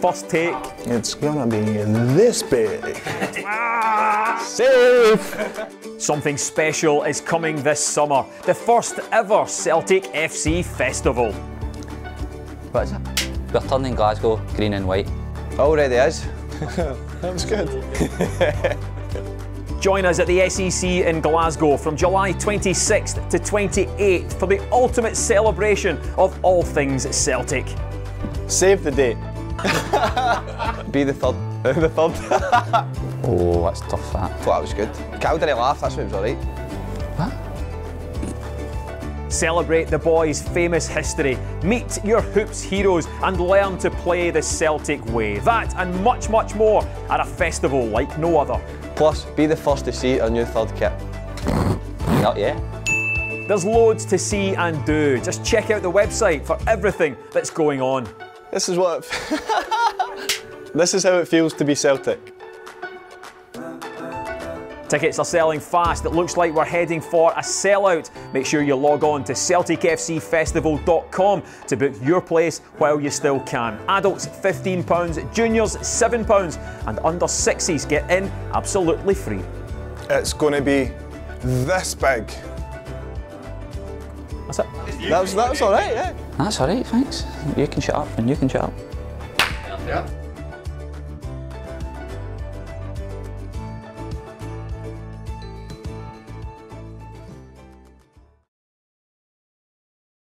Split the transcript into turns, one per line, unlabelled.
First take.
It's gonna be this big.
Safe! Something special is coming this summer. The first ever Celtic FC Festival.
What is it? We're turning Glasgow green and white.
Already is.
That was good.
Join us at the SEC in Glasgow from July 26th to 28th for the ultimate celebration of all things Celtic.
Save the date.
Be the third. the third.
Oh, that's tough that.
Thought that was good. Cal didn't laugh, that's why it was alright.
Celebrate the Bhoys' famous history, meet your hoops heroes, and learn to play the Celtic way. That and much, much more at a festival like no other.
Plus, be the first to see our new third kit.
Not yet.
There's loads to see and do. Just check out the website for everything that's going on.
This is what. This is how it feels to be Celtic.
Tickets are selling fast. It looks like we're heading for a sellout. Make sure you log on to CelticFCFestival.com to book your place while you still can. Adults £15, juniors £7, and under 60s get in absolutely free.
It's gonna be this big.
That's it.
That was, that was alright, yeah.
That's all right, thanks. You can shut up and you can shut up.
Yeah.